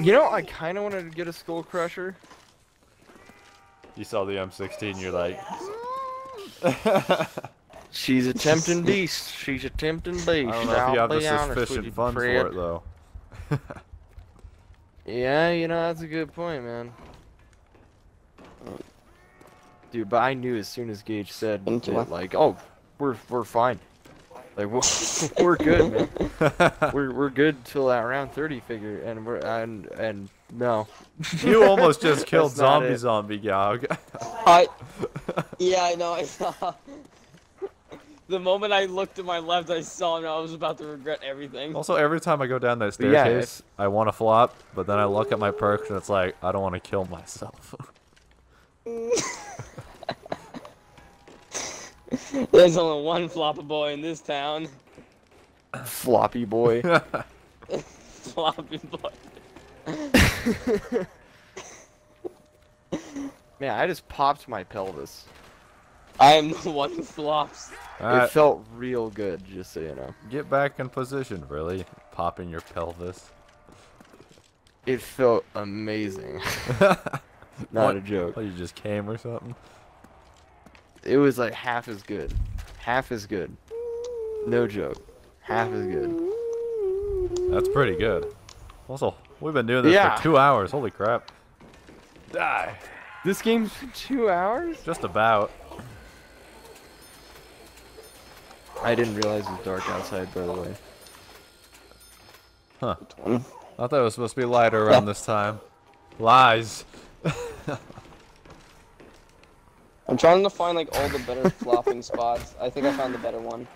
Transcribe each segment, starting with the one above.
You know, I kind of wanted to get a Skull Crusher. You saw the M16, you're like, She's a tempting beast. She's a tempting beast. I don't know if you I'll have the be honest with sufficient you, funds Fred. for it though. Yeah, you know that's a good point, man. Dude, but I knew as soon as Gage said it, like, oh, we're we're fine. Like we're, we're good, man. We're we're good till that round 30 figure, and we're and and no. you almost just killed zombie it. zombie Gog. I. Yeah, I know. I saw. The moment I looked to my left, I saw him. I was about to regret everything. also, every time I go down that But yeah, staircase, I want to flop, but then I look at my perks and it's like, I don't want to kill myself. There's only one floppy boy in this town. Floppy boy. Floppy boy. Man, I just popped my pelvis. I am the one who flops. It felt real good, just so you know. get back in position, really. Popping your pelvis. It felt amazing. What? Not a joke. Oh, you just came or something? It was like half as good. Half as good. No joke. Half as good. That's pretty good. Also, we've been doing this Yeah. for two hours. Holy crap. Die. This game's been two hours? Just about. I didn't realize it was dark outside, by the way. Huh. I thought it was supposed to be lighter around this time. Lies. I'm trying to find like all the better flopping spots. I think I found the better one.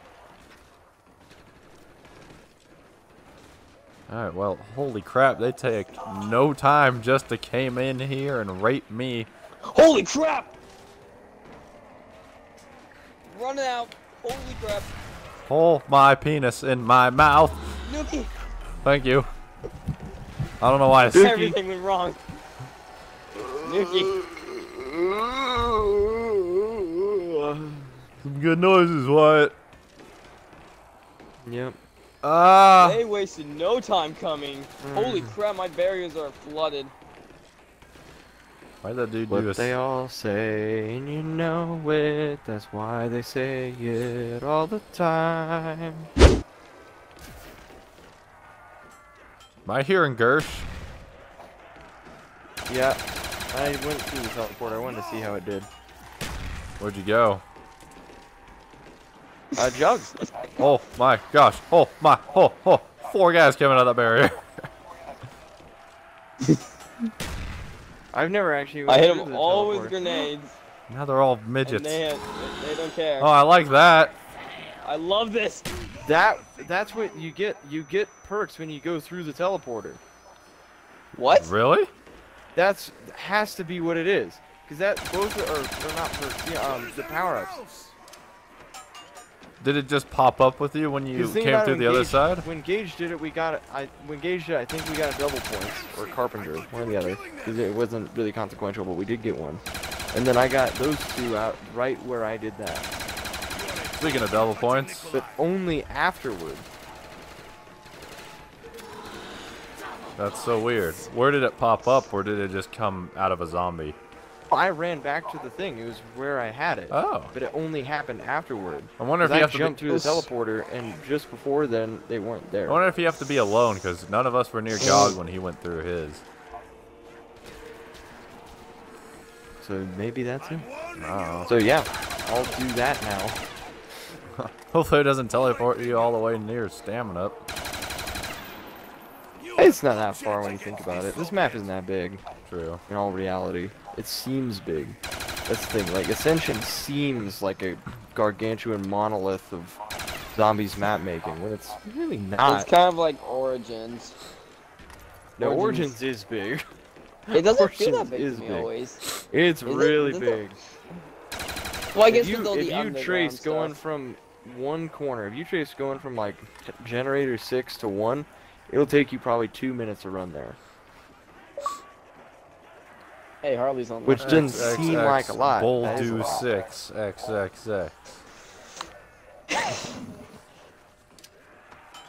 Alright, well, holy crap, they take no time just to came in here and rape me. Holy crap! Running out. Holy crap. Pull my penis in my mouth. Nuki. Thank you. I don't know why I Dude. s- Everything went wrong. Nuki. Some good noises, what? Yep. Ah! They wasted no time coming. Holy crap, my barriers are flooded. Why'd that dude do What this? they all say, and you know it. That's why they say it all the time. Am I hearing Gersh? Yeah. I went through the teleport. I wanted to see how it did. Where'd you go? Uh, Jug. Oh my gosh. Oh my. Oh, oh. Four guys coming out of that barrier. I've never actually. I hit them the all with grenades. now they're all midgets. they, had, they don't care. Oh, I like that. I love this. That that's what you get. You get perks when you go through the teleporter. What? Really? That's has to be what it is. Cause that both are, are not perks. Yeah, um, the power ups. Did it just pop up with you when you came through the other side? When Gage did it, we got it. I when Gage did, it, I think we got a double points or Carpenter, one or the other. Cause it wasn't really consequential, but we did get one. And then I got those two out right where I did that, Speaking of double points, but only afterward. that's so weird. Where did it pop up, or did it just come out of a zombie? I ran back to the thing. It was where I had it. Oh. But it only happened afterward. I wonder if you I have to jumped be, through the teleporter, and just before then, they weren't there. I wonder if you have to be alone, because none of us were near Gog when he went through his. So maybe that's him. Oh. So yeah, I'll do that now. Hopefully it doesn't teleport you all the way near Stamin-Up. It's not that far when you think about it. This map isn't that big. True. In all reality, it seems big. That's the thing. Like Ascension seems like a gargantuan monolith of zombies map making when it's really not. It's kind of like Origins. no, Origins. Origins is big. It doesn't feel that big is to me big. always. It's it? really it? big. Well, I guess if you, all if the you underground trace going from one corner, if you trace going from like generator six to one, it'll take you probably two minutes to run there, Hey, Harley's on. The Which that. didn't seem like a lot. That is a Boldu lot. 6 XXX.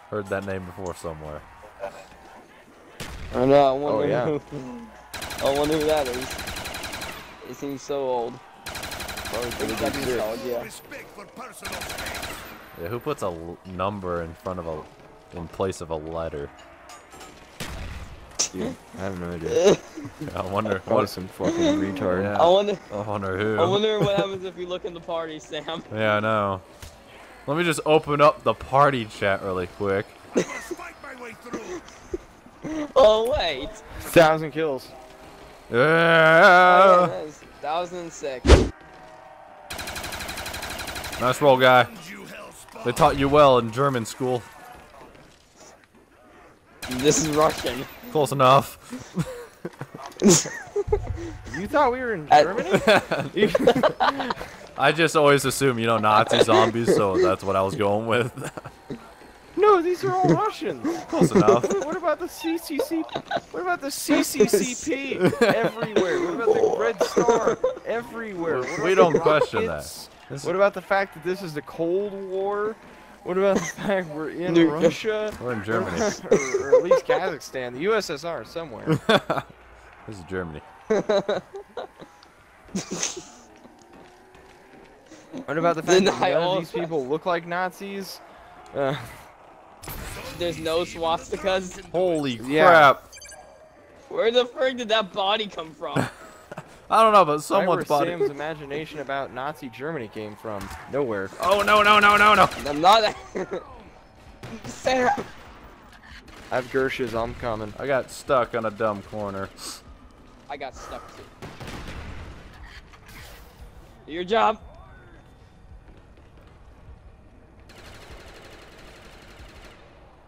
Heard that name before somewhere. I know. I wonder. Oh, yeah. Who, I wonder who that is. It seems so old. Probably It's pretty gotta good be shit. nostalgia. Respect for personal space. Yeah, who puts a l- number in front of a, in place of a letter? Dude, I have no idea. I wonder Probably what. some fucking retard. Yeah. I wonder. I wonder who. I wonder what happens if you look in the party, Sam. Yeah, I know. Let me just open up the party chat really quick. I'll fight my way through. Oh wait. Thousand kills. Oh, yeah, Yeah. that is 2006. Nice roll, guy. They taught you well in German school. This is Russian. Close enough. You thought we were in Germany? I just always assume you know Nazi zombies, so that's what I was going with. no, these are all Russians. Close enough. What about the CCC? What about the CCCP? Everywhere. What about the Red Star? Everywhere. We don't question that. This- What about the fact that this is the Cold War? What about the fact we're in Dude. Russia? We're in Germany. or, or at least Kazakhstan, the USSR somewhere. This is Germany. What about the fact that none all of these people look like Nazis? Uh, There's no swastikas. Holy Yeah. crap! Where the frick did that body come from? I don't know, but right where someone's body. Sam's imagination about Nazi Germany came from. Nowhere. Oh no no no no no! I'm not. Sam. I have Gersh's, I'm coming. I got stuck on a dumb corner. I got stuck too. Your job.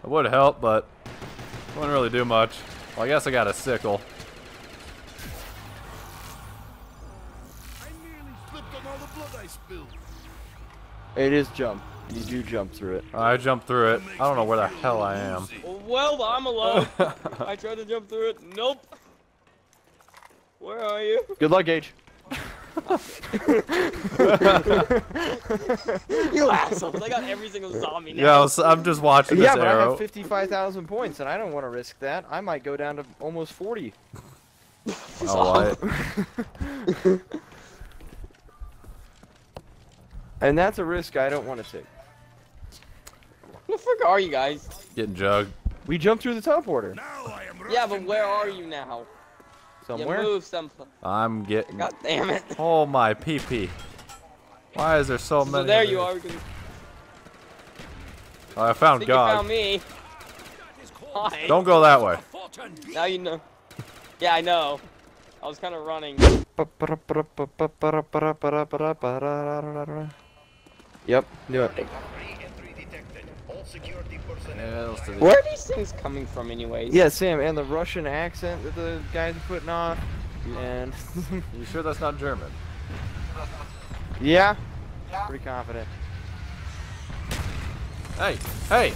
It would help, but wouldn't really do much. Well, I guess I got a sickle. It is jump. You do jump through it. I jumped through it. I don't know where the hell I am. Well, I'm alone. I tried to jump through it. Nope. Where are you? Good luck, Gage. You assholes! I got every single zombie now. Yeah, I was, I'm just watching this arrow. Yeah, but I have 55,000 points, and I don't want to risk that. I might go down to almost 40. Oh, what? And that's a risk I don't want to take. Where the frick are you guys? Getting jugged. We jumped through the teleporter. Now I am Yeah, but where back. are you now? Somewhere. You moved some. I'm getting. God damn it! Oh my pee pee. Why is there so So many? there you are. We can Oh, I found think you God. found me. Hi. Don't go that way. Now you know. Yeah, I know. I was kind of running. Yep, knew it. Re-entry detected. All security personnel. Yeah, let's do this. Where are these things coming from, anyways? Yeah, Sam, and the Russian accent that the guys are putting on. And You sure that's not German? yeah, pretty confident. Hey, hey!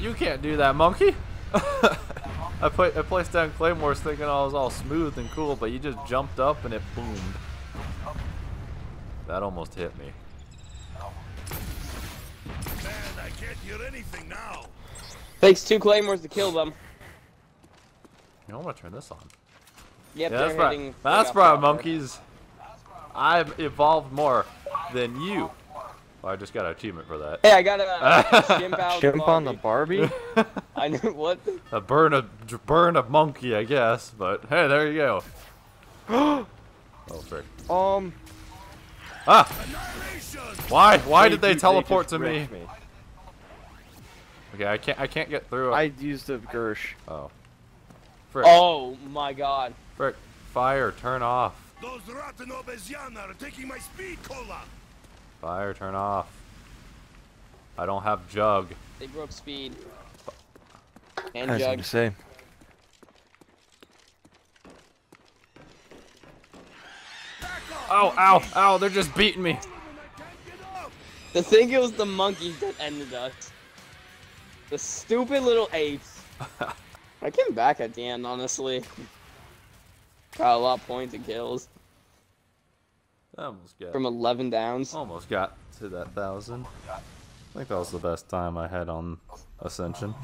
You can't do that, monkey! I put I placed down claymores thinking I was all smooth and cool, but you just jumped up and it boomed. That almost hit me. Man, I can't hear anything now. Takes two claymores to kill them. You know, I'm gonna turn this on. Yep, yeah, that's right. That's right, monkeys. I've evolved more than you. Well, I just got an achievement for that. Hey, I got a chimp. Chimp on the Barbie. Barbie? I know what. A burn a burn a monkey, I guess. But hey, there you go. oh frick! um, Ah, why? Why did they teleport to me? me? Okay, I can't. I can't get through. I used a Gersh. Oh, frick! Oh my god. Frick! Fire, turn off. Those rotten obesiana are taking my speed cola. Fire, turn off. I don't have jug. They broke speed. I And was jug. going to say. Ow! Ow! Ow! They're just beating me. The thing it was the monkeys that ended us. The stupid little apes. I came back at the end, honestly. Got a lot of points and kills. I almost got. From 11 downs. Almost got to that thousand. I think that was the best time I had on Ascension.